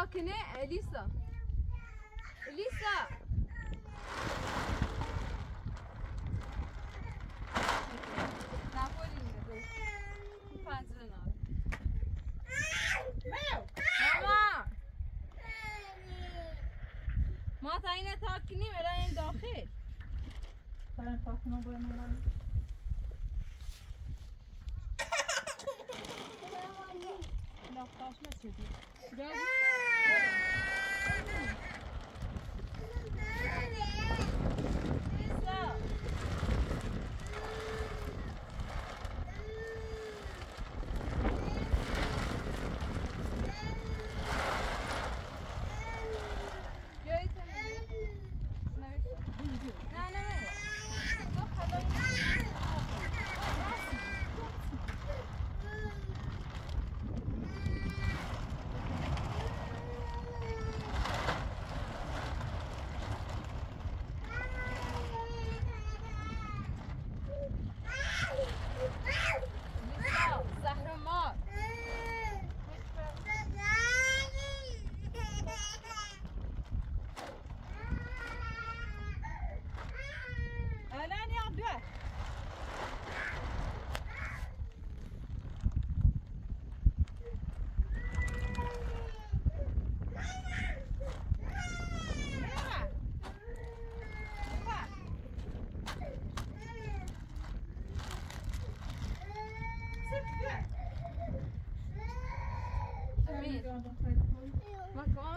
ساكنه أليسا. Uma cobra.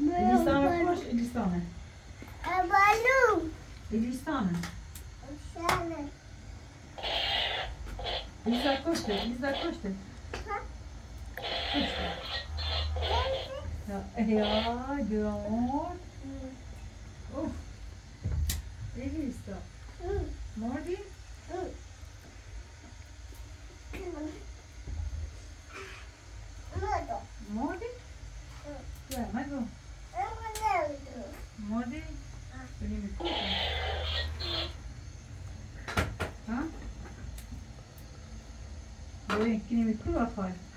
لیسانه خوش لیسانه اولو لیسانه لیسانه لیسا کشته لیسا کشته کشته یا جان اوف E visto? Uh. Morde? Uh. Mordo. Morde? Ué, mais um. Morde? Ele me escuta? Hã? Doente que nem me cura, faz.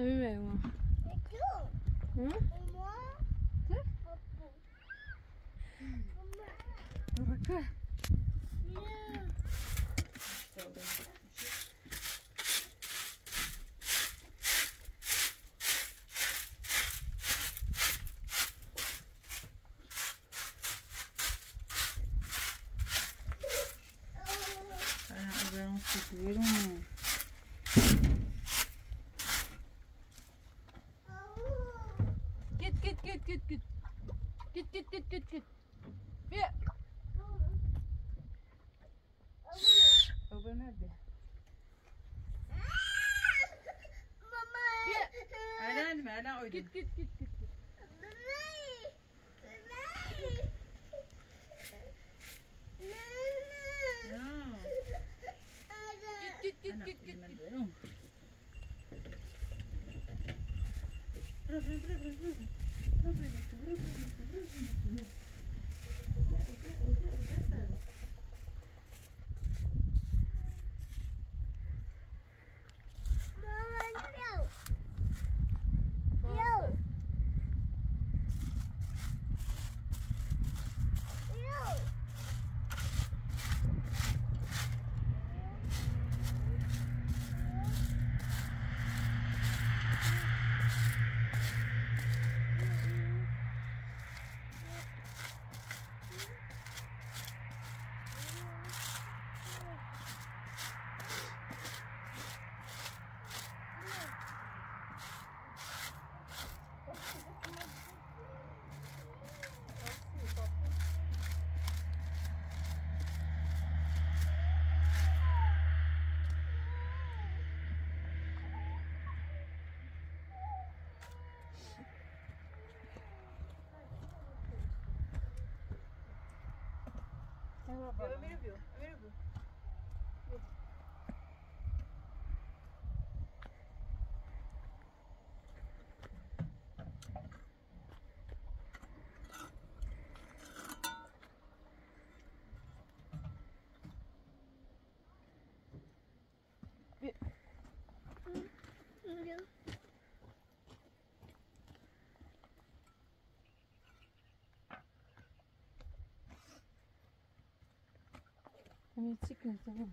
陈美美吗 Git git git git git. Git git. Bir. Baba nerede? Hala anne, hala oydu. Git git git git. git. Git Добрый вечер. Eu, a viu, viu. Hani çıkın tamam.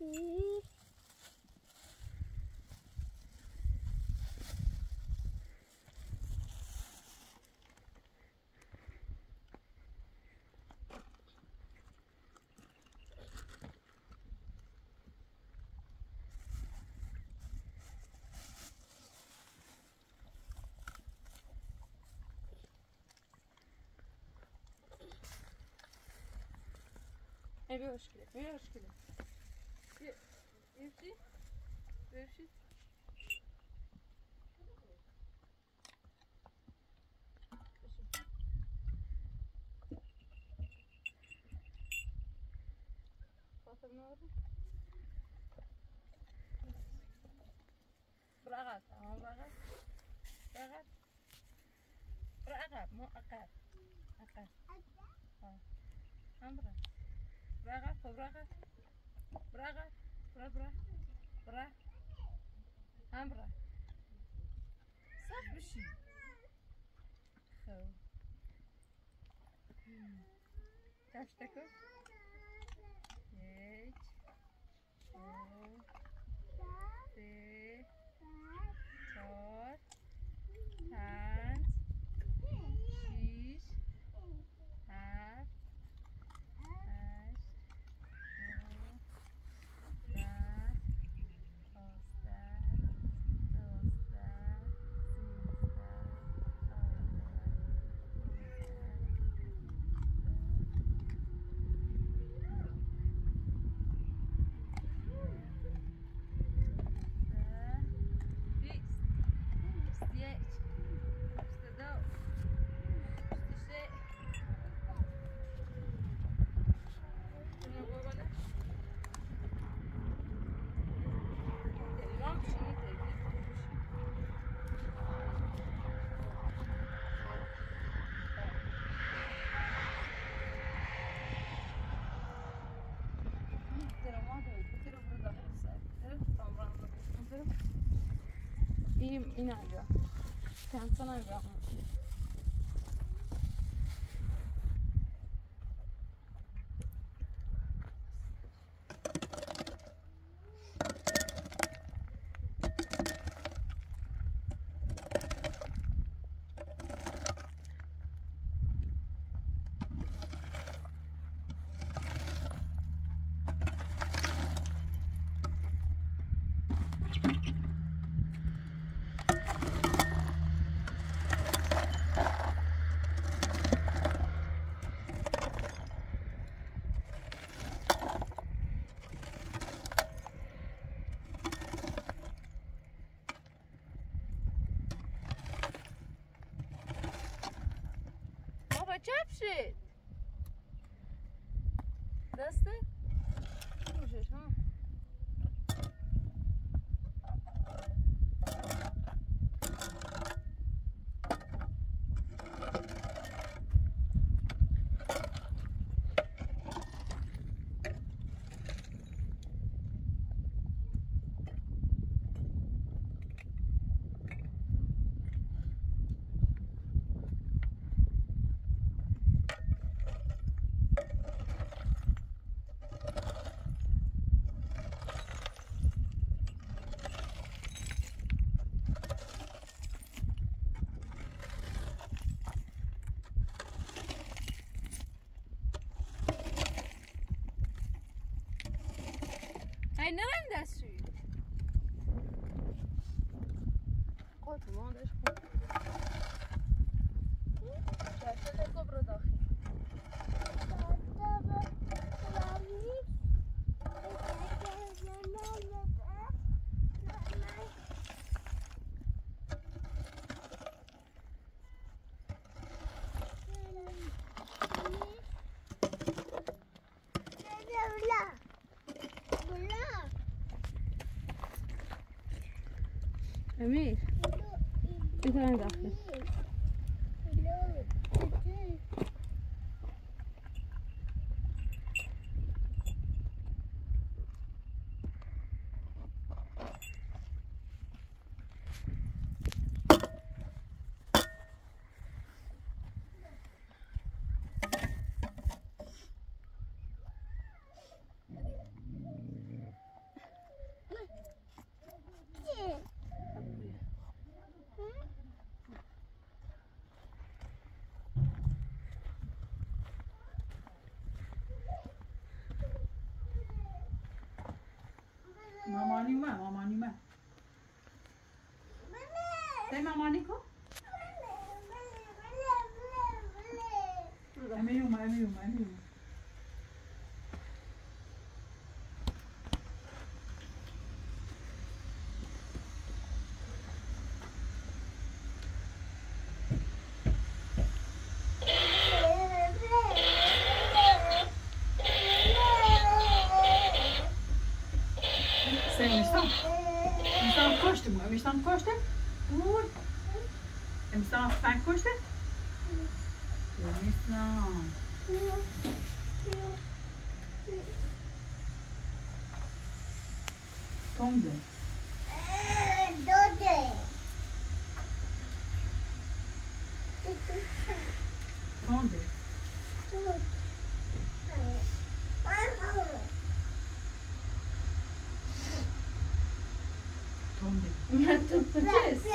E bir hoş geldin. Bir hoş braga, braga, bra, bra, bra, ambra. Saf bichinho. Kaç takı? Geç. O. Se. Tor. Tan. اینا انجام کنسل انجام my chap shit. Meer. Ik ga aan het. animamos. Rusland korsstykk. Hvor? En statsbank korsstykk. to put this.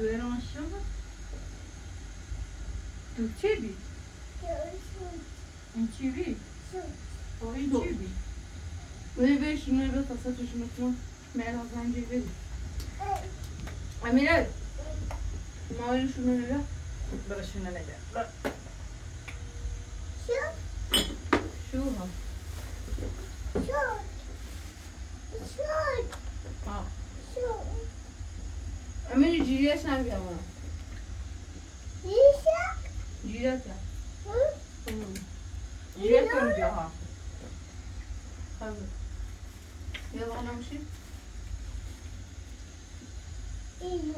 Orange. Du chibi. En kiwi. Och en Då. kiwi. Böyle ver şunları da tasa taşımasına. Meral bence verin. Amire. Mavi şunları ver. Bara şuna lägga. Şu ha. Ha. امین جیریش نمیام جیریش جیریت جیریت هم بیا. ها. خب. یه بانم چی؟ اینه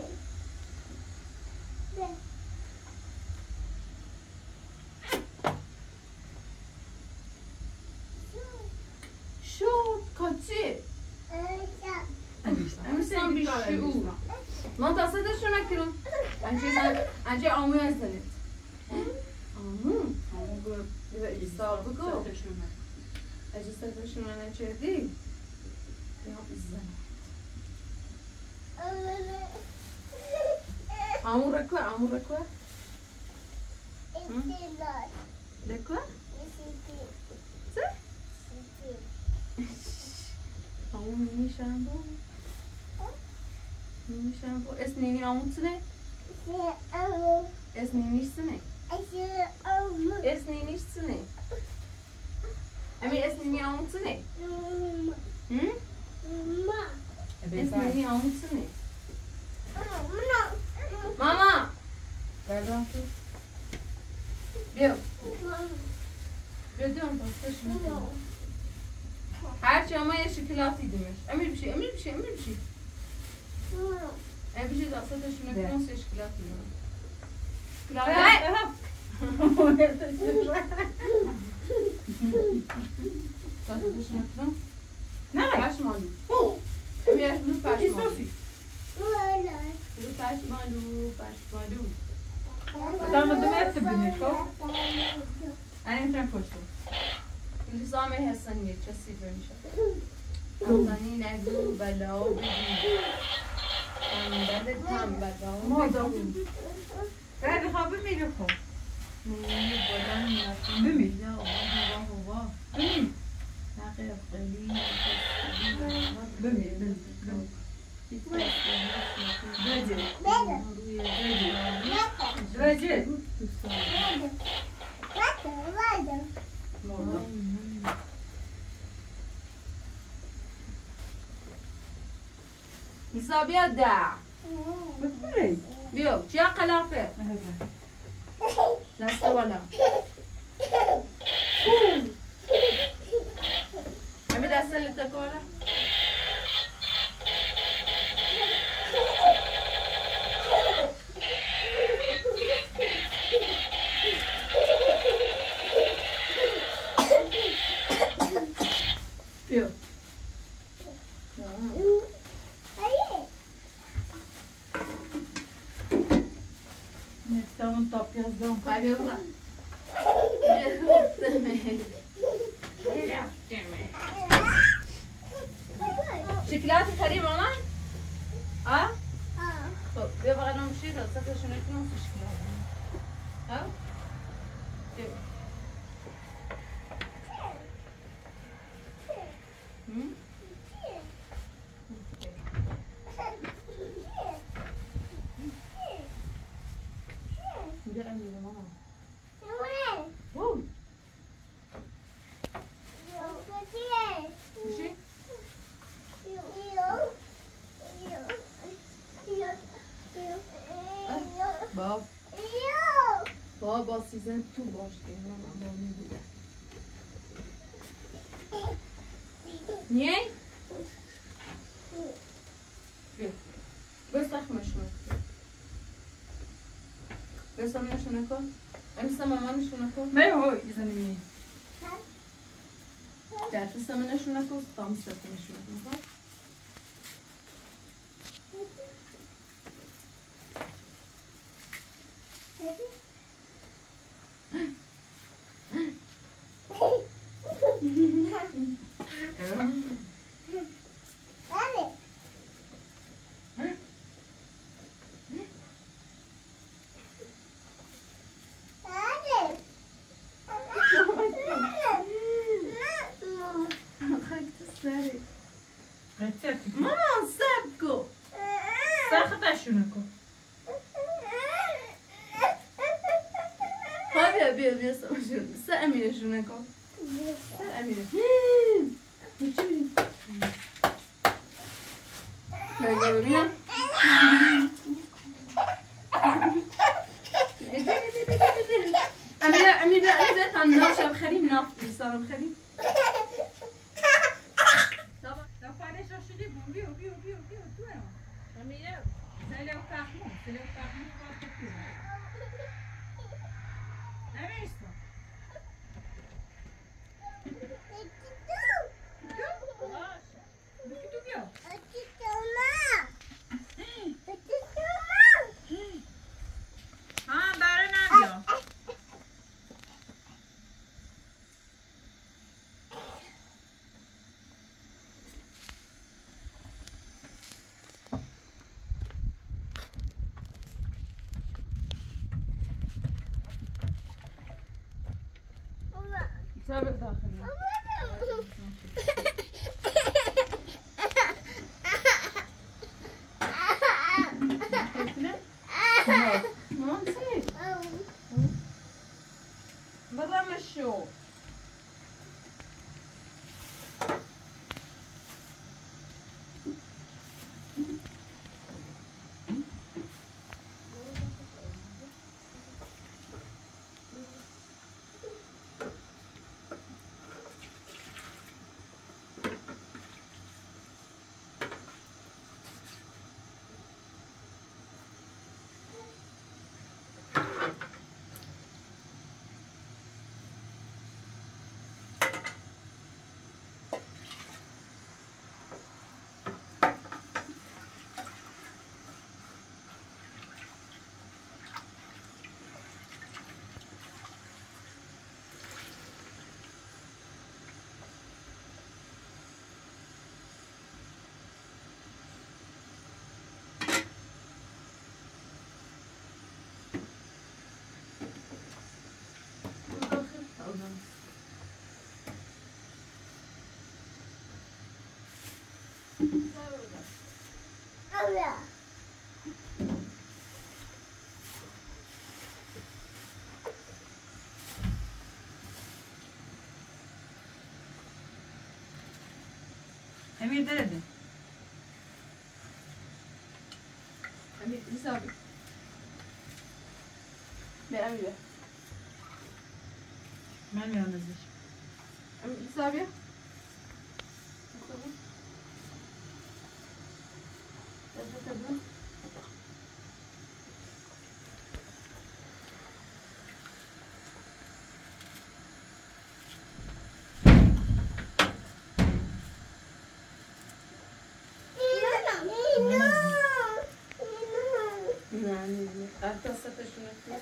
Ma tasa da şuna kirin. Anca sen anca seni. Amu. Amu bu bir isabı go. Acı sefer şuna ne çedi. Ya izle. Amu rekla, amu rekla. Rekla. Amu mini shampoo. Mini shampoo. Es nini amutsine. Es ninisine. Es ninisine. Ami es nini amutsine. Hm? Es nini amutsine. Mama. Nereden su? Diyor. Diyorum pasta şunu. Her şey ama yaşıkılatı demiş. Emir bir şey, emir bir şey, emir bir şey. E bir şey daha satın şunu Ne? nasıl yaşıkılatı demiş. Şıkılatı. Satın şunu kırın. Nej! Paşmalu. Emir bunu Vad är paşmalu. Sofie? Bunu paşmalu, paşmalu. Vad använder du med efterbindning på? Nej, inte den första. لزامي هسنية كسي بنشا أعطاني نقول بلاو بدي تنبل تنبل ماذا بعد خواب میره خب ببین ببین ببین ببین نصاب يدع بيو يا قلافي لا استوى عمل أسلت كولا Don Fabio da. Şokolatı karayım ona. Ha? Ha. Bak, bir bakalım şey de. Sakın şunu etmiyorsun şokolatı. Ha? باشیم من اما میبودم بس بسخ مشون بسخ مشون کن امسا مامانشون کن نه هو ایزنی درست منشون کن تام سخ مشون 三米的身高。Sabır Emir nerede? Emir, biz abi. Ben Emir'e. Ben Emir'e. Emir, biz abi. Yani arkasında şunu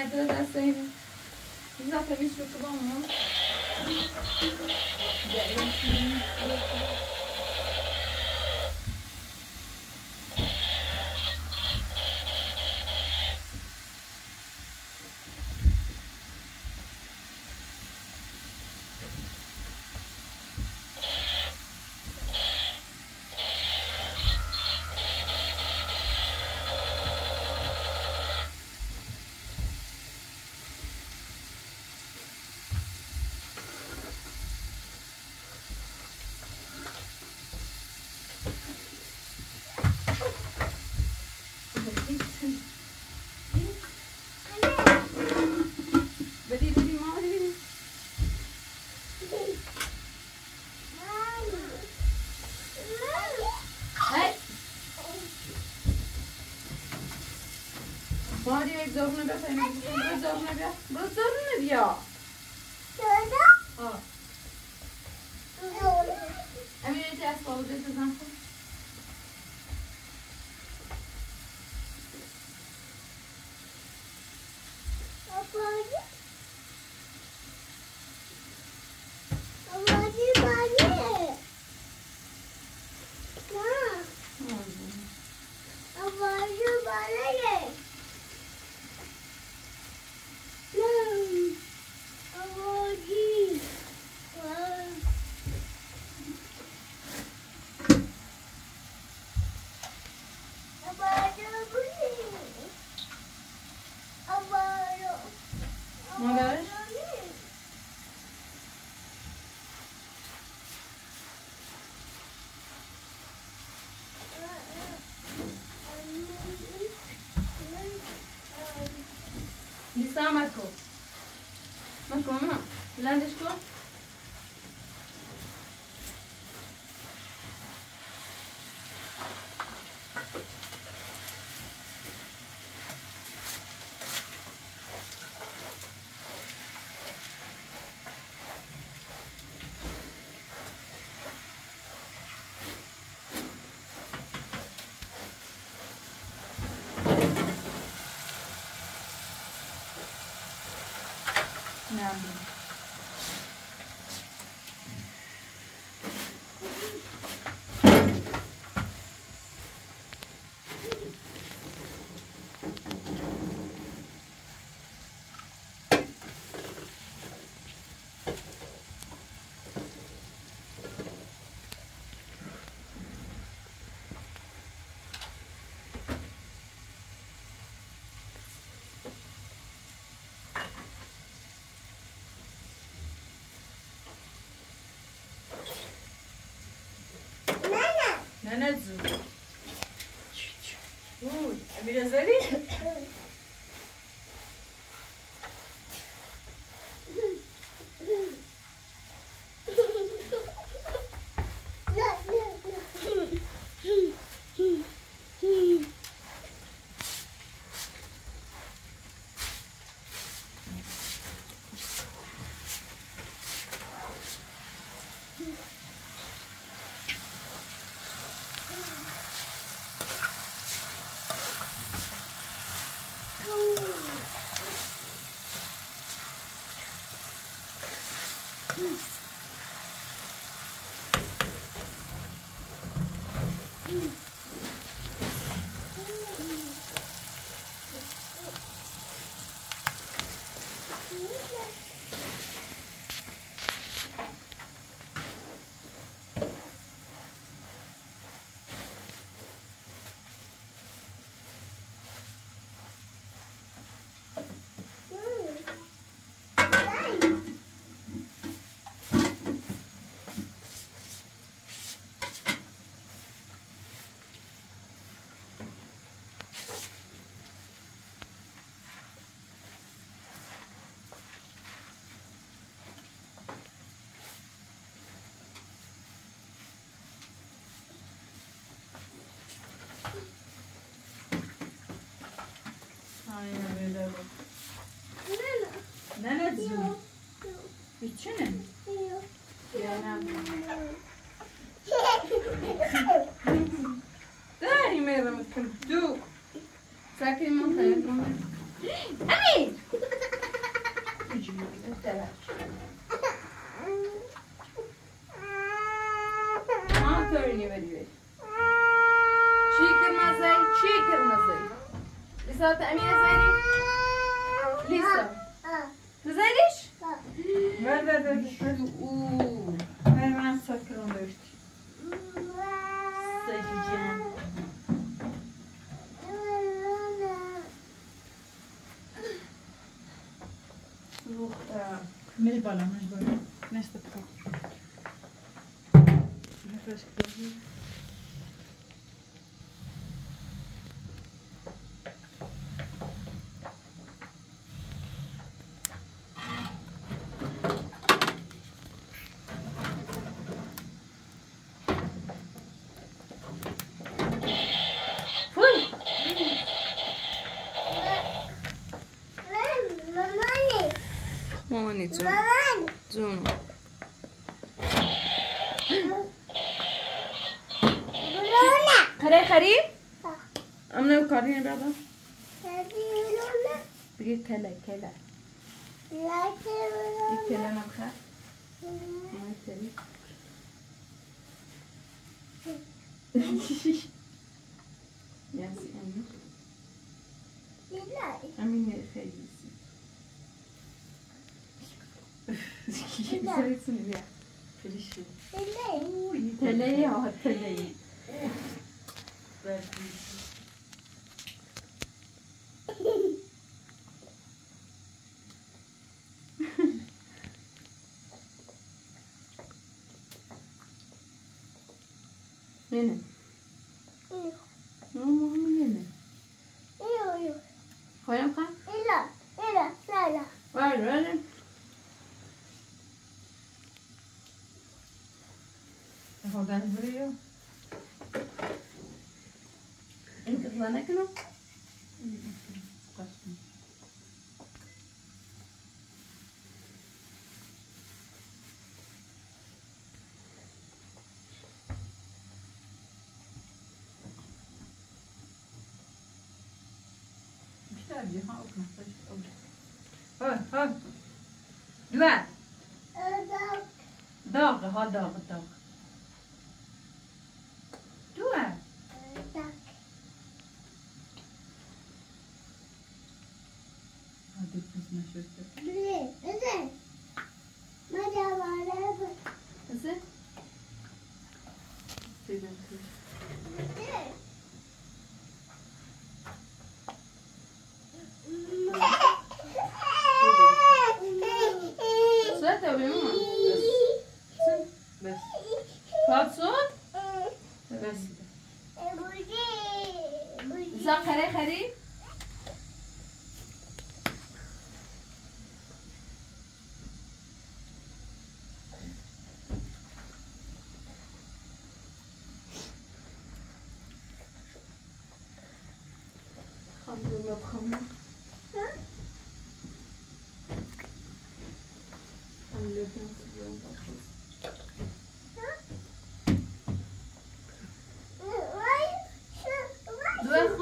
né? Todas as Exatamente né? benim. Bozorunu ver. Bozorunu ver. Lunch store Nanazou. Ouh, Amir Azali Düşünün. Dai, merda, mas que tu. Será que ele não tem? Ai! Aferin veriyor. Çiğ kırmızı, çiğ kırmızı. Lisa, Emine Zeyri. Lisa. Zeyri, O massa kırılmıştı. Sıcacığım. Soğukta. Mecbala, mecbala. Neyse, bu kadar. Nefes kırılıyor. Mama ne diyor? Canım Kare kare Amna yukarıya bir adam Bir Güzelsin ya Felişi Teleyi ha teleyi Ver. Nene plana que não. Dua. Dag, ha dag, dag. opgehangen. Huh? En lukt niet goed. Doe even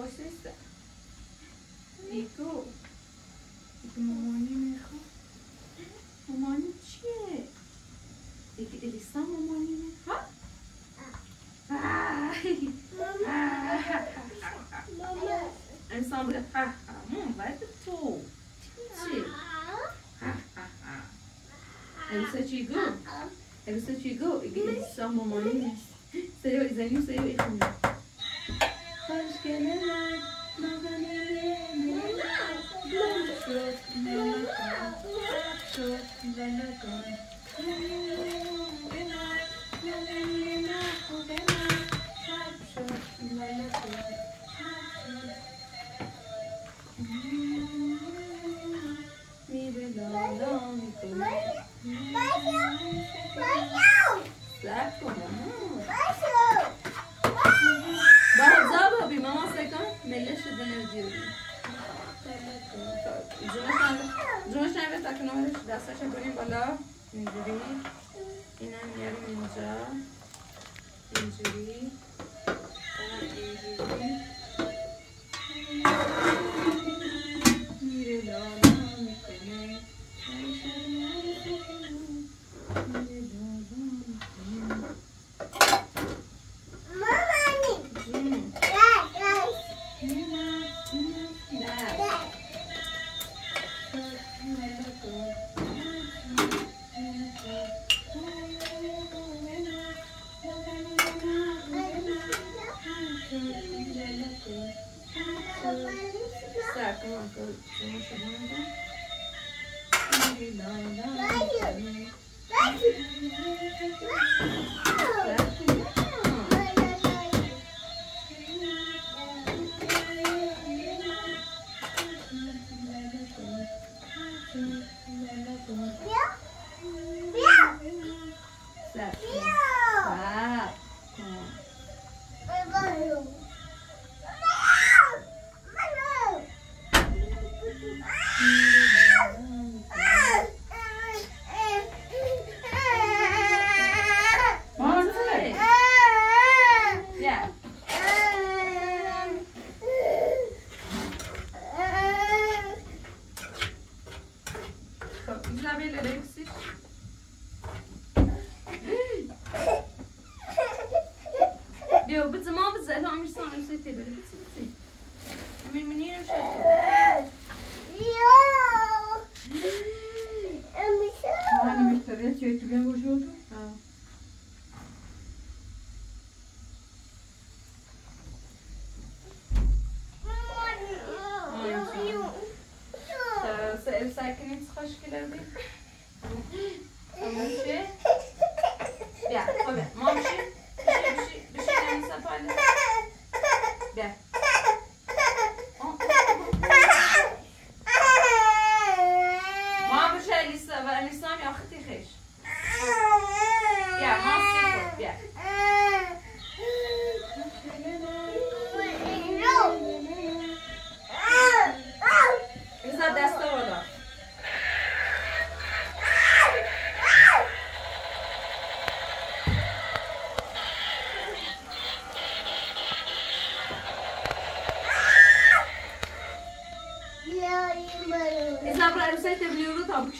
Posição. Nico. Nico, mamãe, mijo. Mamãe, tchê. Nico, eles são mamãe, mijo. Ah! Mamãe. Ensemble. Ah, ah, mum, vai pro tu. Tchê. Ah, ah, ah. ah. Eles são tigo? Ah, ah. Eles são tigo? Eles são mamãe.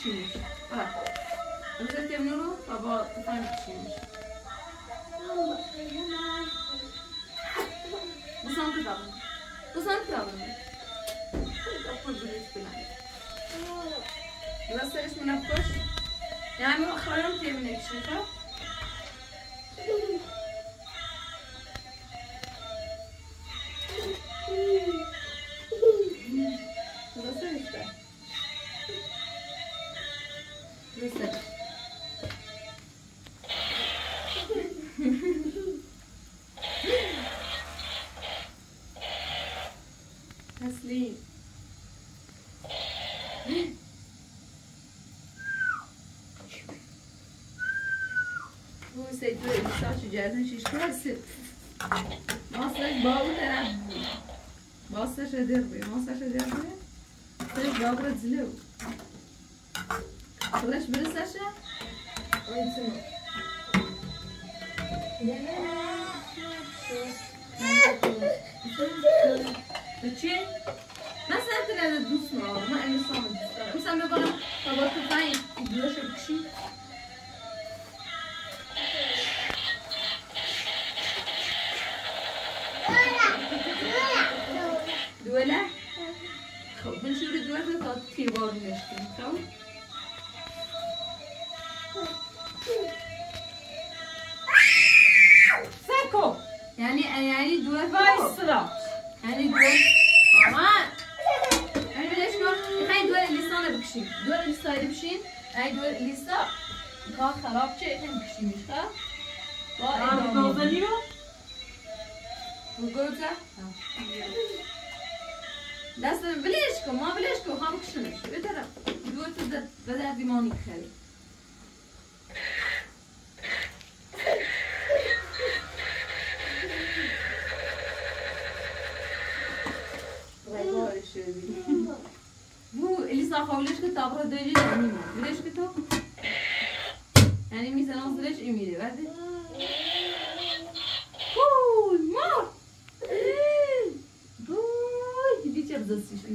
peixinhos. Olha lá. Vamos ter Nuru, a bola, fazendo peixinhos. Você não cuidava. Você não cuidava. Você não cuidava. Você não cuidava. جذب شیشکر است. ناسش بالا میاد، بالا میشه دربی، بالا میشه دربی، پس بالا میاد زنیم.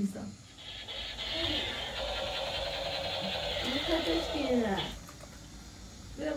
さん。Ini satu skin. Biraz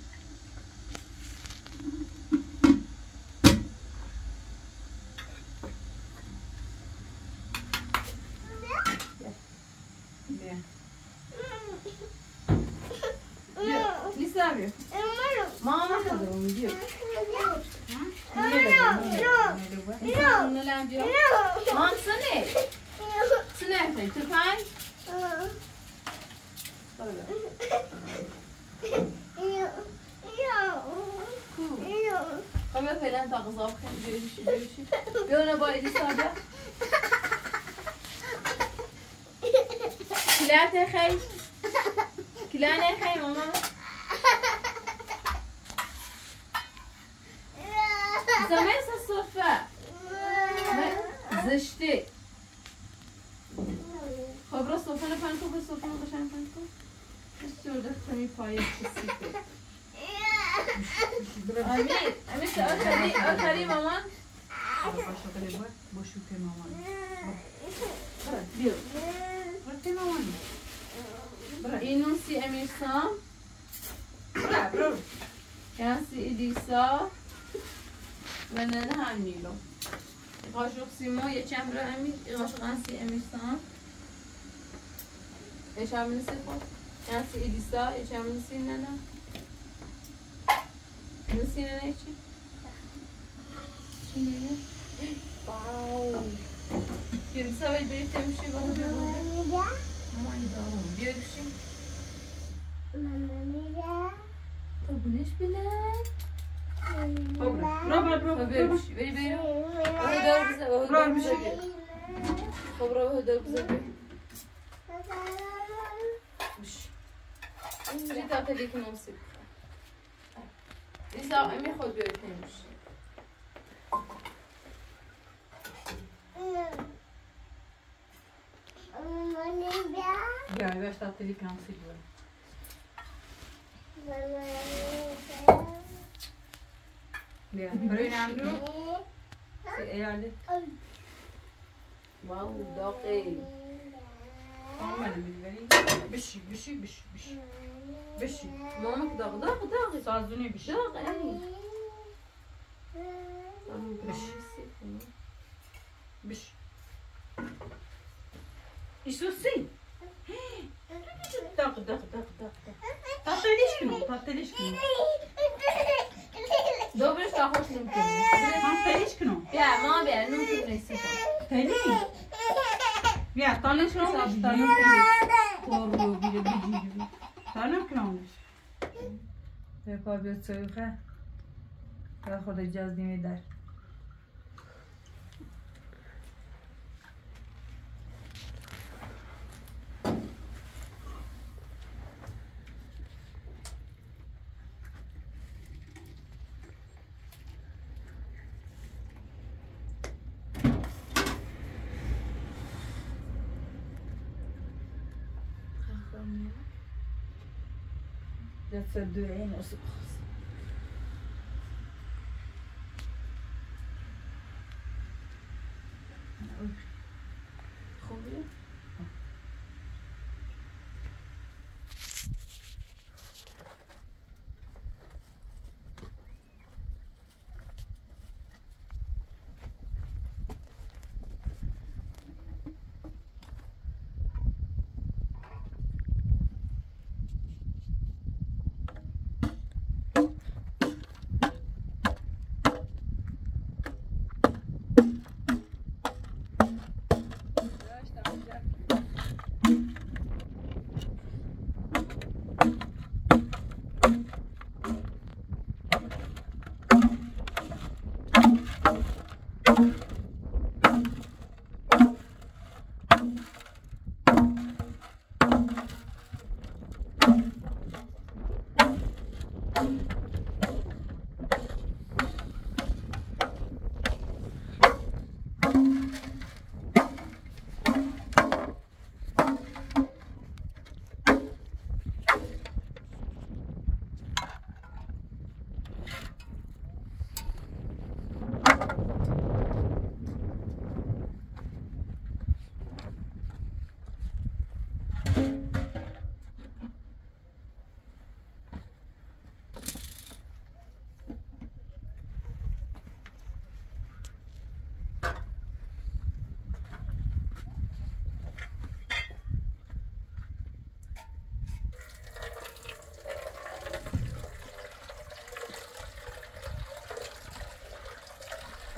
you. çemrisi fo. Yani edisa çemrisi nene. دائم خود بهتون میشه Ja, بیا. بیا die kant voor. Ja, bruin بیا. بیا برای نام Wauw, dat is. Oh, maar dan ben ik. Bisje, bisje. بشی مامک داغ داغ داغی سازونی بشی داغ امی بشی بشی İşosin. Tak tak tak tak. Pateliş kim? Pateliş kim? Dobre sta hoş nim kim? Pateliş kim? Ya ma be nim kim ne sita. Teli. Ya tanışma mı? Tanışma. Koru bir bir bir. خانم کنمش به پا بیاد چویخه خدا جز نیمی في 40 أسبوع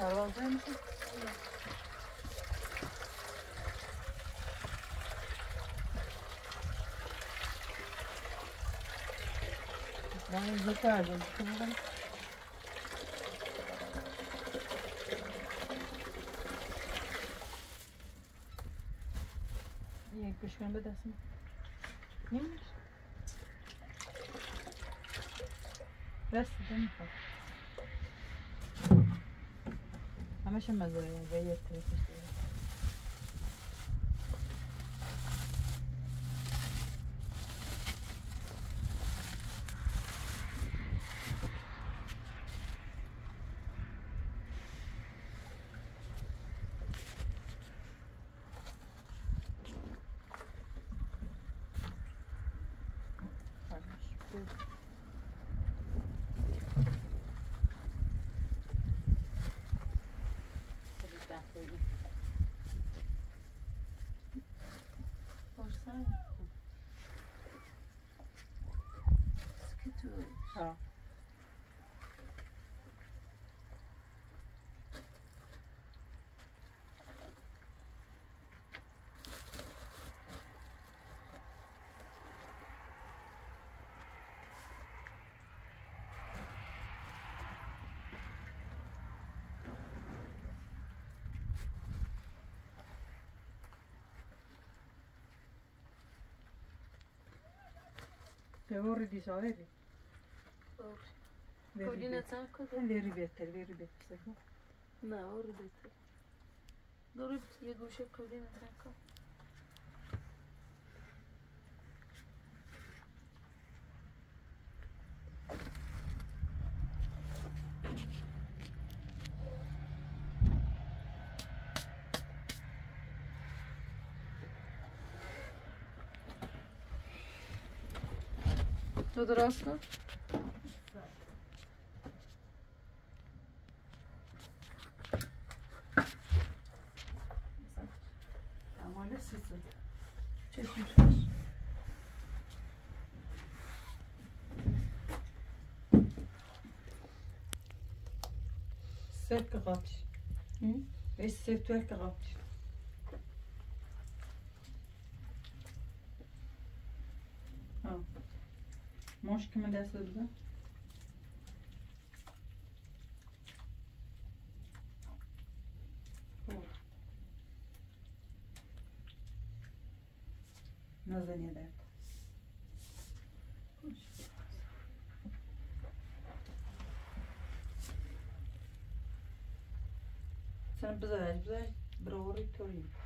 Kahvaltı mısın? Ben yeterdim. Şimdi İyi, kuşkan bedesin. Neymiş? Rest değil mi? همش مزایای Oh. Te vorrei di sapere. Koordinatör kodu. Veri beter, veri beter. Na, oru beter. Doğru bir yeguşa şey koordinatör kodu. Тодораско. sektör kıraç. Hı? Beş sektör kıraç. Ha. Moş kimi desildi? Nazan eder. Бзач, бзач, браурик, торик.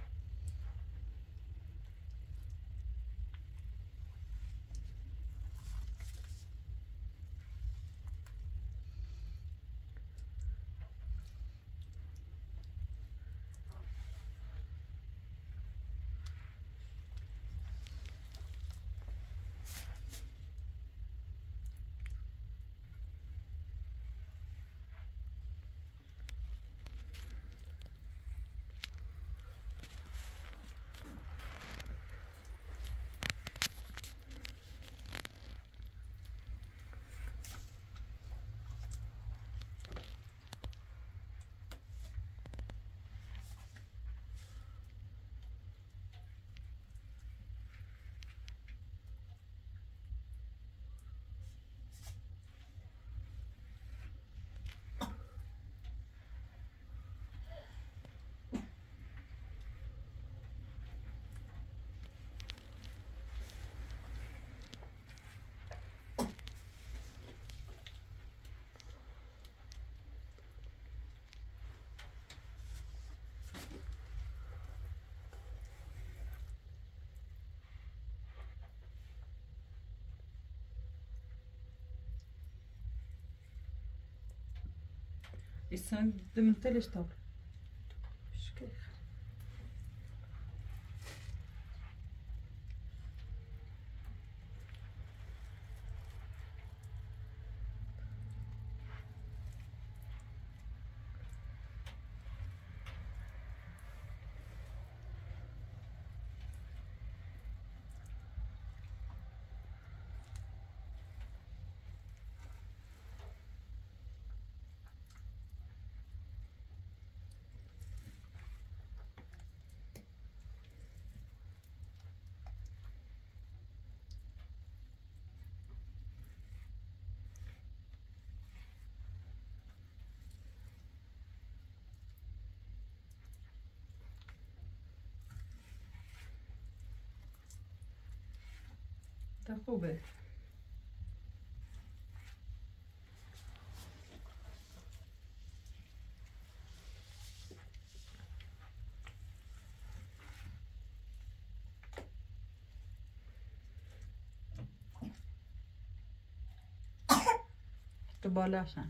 isso é mi? Teleş tabi. губи. Ska bara lösa.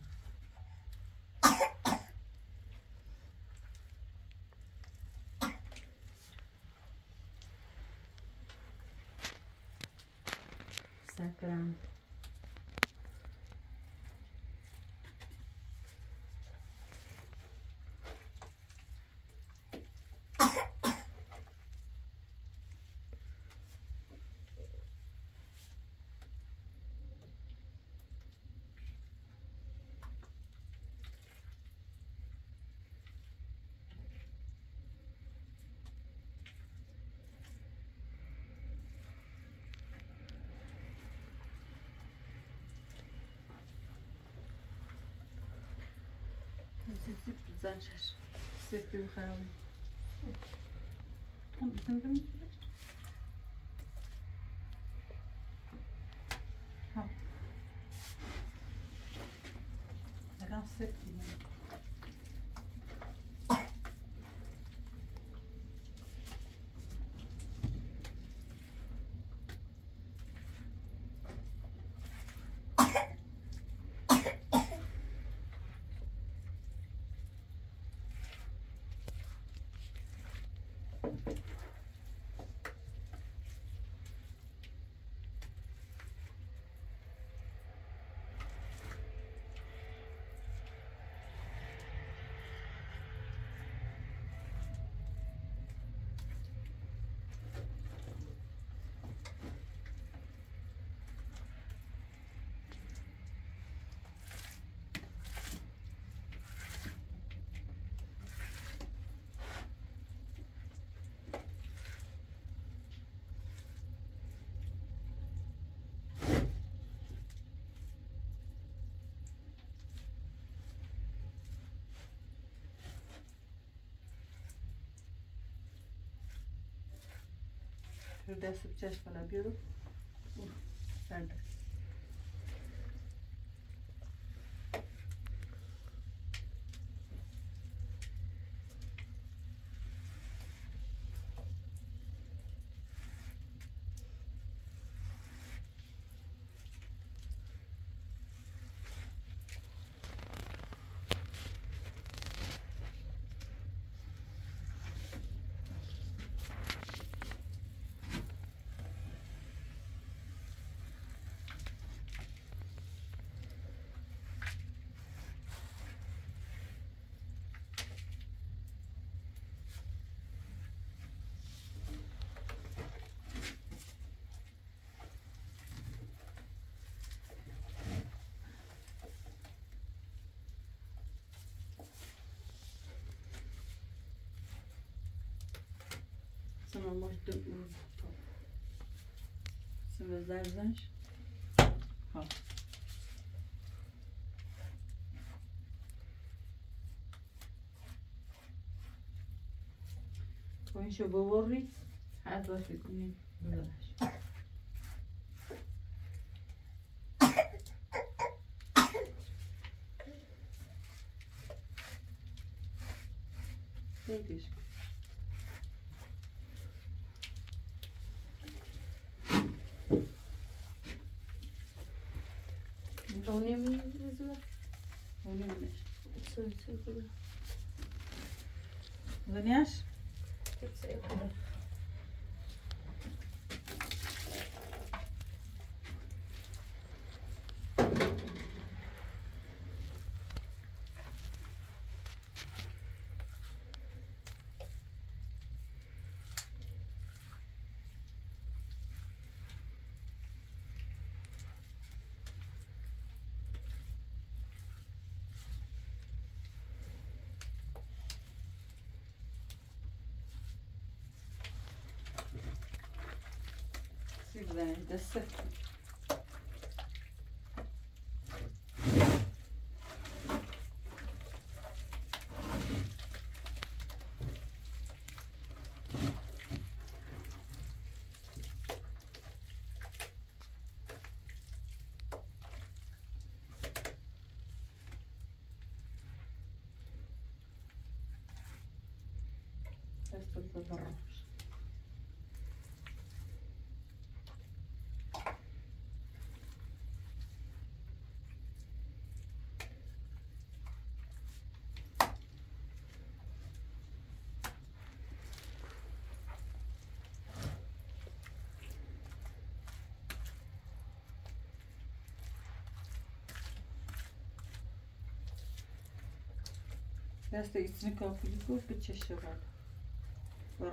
سيتي بزاف شاش سيتي وخاوي كنبدل desup చేసుకున్నా బ్యూరు అంటే ما مجدد بس. سموزلرزش. ها. اون شب اووریت حد واسه دین. António Venezuela. António Venezuela. Daniel? Hepsi o kadar. Güzel, de. Teraz to içini kapıyı koy bir çeşe var. Var.